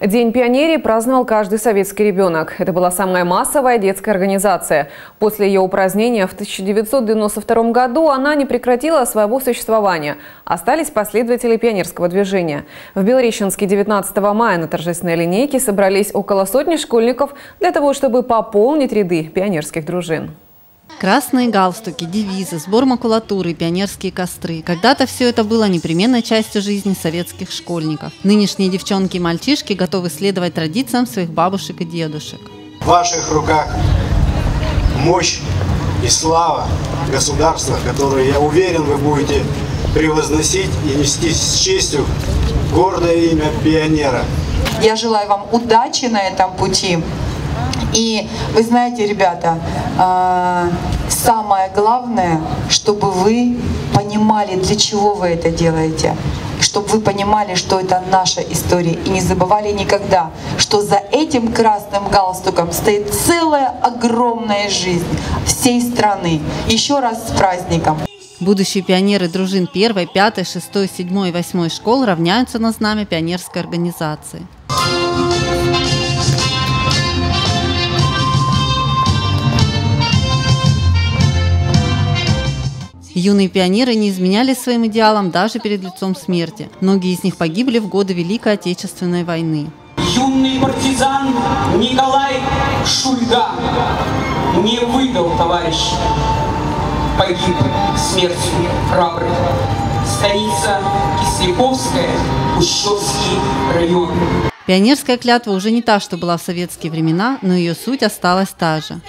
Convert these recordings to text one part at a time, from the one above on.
День пионерии праздновал каждый советский ребенок. Это была самая массовая детская организация. После ее упразднения в 1992 году она не прекратила своего существования. Остались последователи пионерского движения. В Белореченске 19 мая на торжественной линейке собрались около сотни школьников для того, чтобы пополнить ряды пионерских дружин. Красные галстуки, девизы, сбор макулатуры, пионерские костры. Когда-то все это было непременной частью жизни советских школьников. Нынешние девчонки и мальчишки готовы следовать традициям своих бабушек и дедушек. В ваших руках мощь и слава государства, которую, я уверен, вы будете превозносить и нести с честью гордое имя пионера. Я желаю вам удачи на этом пути. И вы знаете, ребята, а, самое главное, чтобы вы понимали, для чего вы это делаете. Чтобы вы понимали, что это наша история. И не забывали никогда, что за этим красным галстуком стоит целая огромная жизнь всей страны. Еще раз с праздником! Будущие пионеры дружин 1, 5, 6, 7 и 8 школ равняются на знамя пионерской организации. Юные пионеры не изменяли своим идеалам даже перед лицом смерти. Многие из них погибли в годы Великой Отечественной войны. Юный партизан Николай Шульга не выдал товарищ. Погиб смертью храбрый. Столица Кисляковская, Кущевский район. Пионерская клятва уже не та, что была в советские времена, но ее суть осталась та же.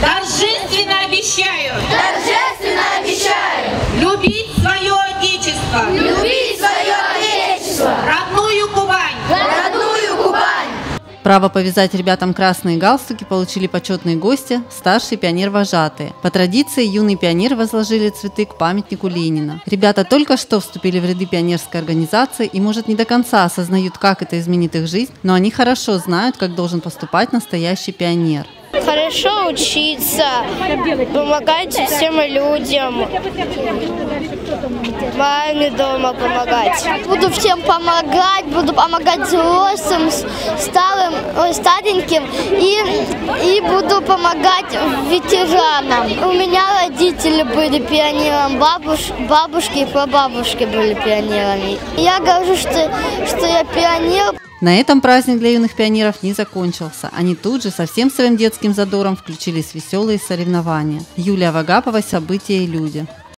Торжественно обещаю! Торжественно обещаю! Любить свое Отечество! Любить свое Отечество! Родную Кубань! Родную Кубань! Право повязать ребятам красные галстуки получили почетные гости, старшие пионер-вожатые. По традиции юные пионеры возложили цветы к памятнику Ленина. Ребята только что вступили в ряды пионерской организации и, может, не до конца осознают, как это изменит их жизнь, но они хорошо знают, как должен поступать настоящий пионер. Хорошо учиться, помогать всем людям, маме дома помогать. Буду всем помогать, буду помогать взрослым, старым, стареньким и, и буду помогать ветеранам. У меня родители были пионером, бабуш, бабушки и прабабушки были пионерами. Я говорю, что, что я пионер. На этом праздник для юных пионеров не закончился. Они тут же со всем своим детским задором включились в веселые соревнования. Юлия Вагапова «События и люди».